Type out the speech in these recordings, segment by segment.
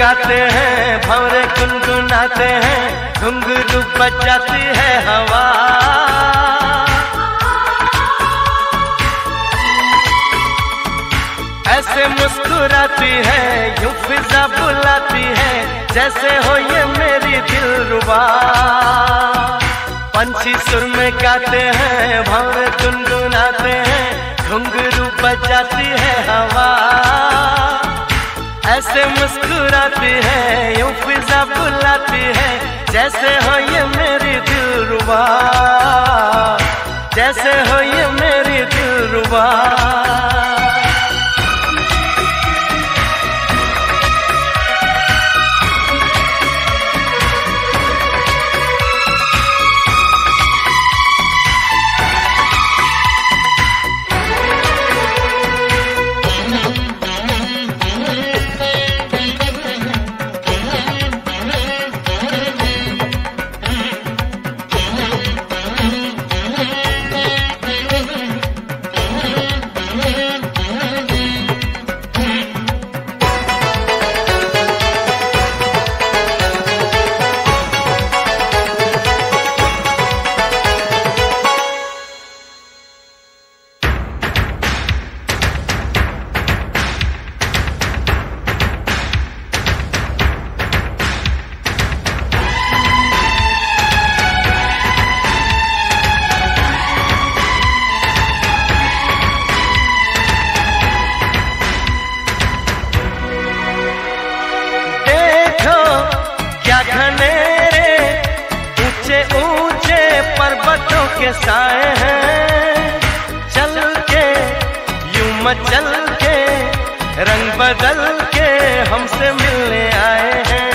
गाते हैं, भंवरे गुनगुनाते हैं, घुंघरू बजाती है हवा। ऐसे मुस्कुराती है, यूँ फिजा बुलाती है, जैसे हो ये मेरी दिल रुबा। पंछी सुर में गाते हैं, भंवरे गुनगुनाते हैं, घुंघरू बजाती है हवा। ऐसे मुस्कुराती है, यूँ फिजा बुलाती है, जैसे हो ये मेरी दिलरुबा, जैसे हो ये मेरी दिल के साए हैं। चल के, यूँ मचल के, रंग बदल के हमसे मिलने आए हैं।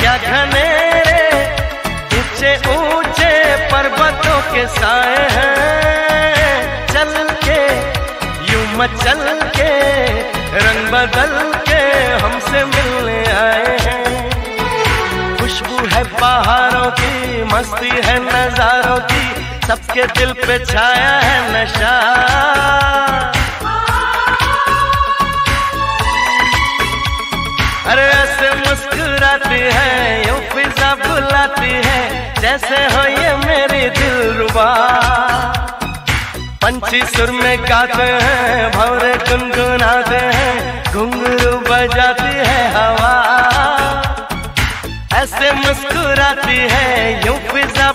क्या ऊँचे ऊँचे पर्वतों के साए हैं। मचल के, रंग बदल के हमसे मिलने आए हैं। खुशबू है पहाड़ों की, मस्ती है नजारों की, सबके दिल पे छाया है नशा। अरे ऐसे मुस्कुराती है, यूँ फिजा बुलाती है, जैसे हो ये मेरी पंछी सुर में गाते हैं, भवरे गुनगुनाते हैं, घुंघरू बजाती है हवा। ऐसे मुस्कुराती है, यूँ फिजा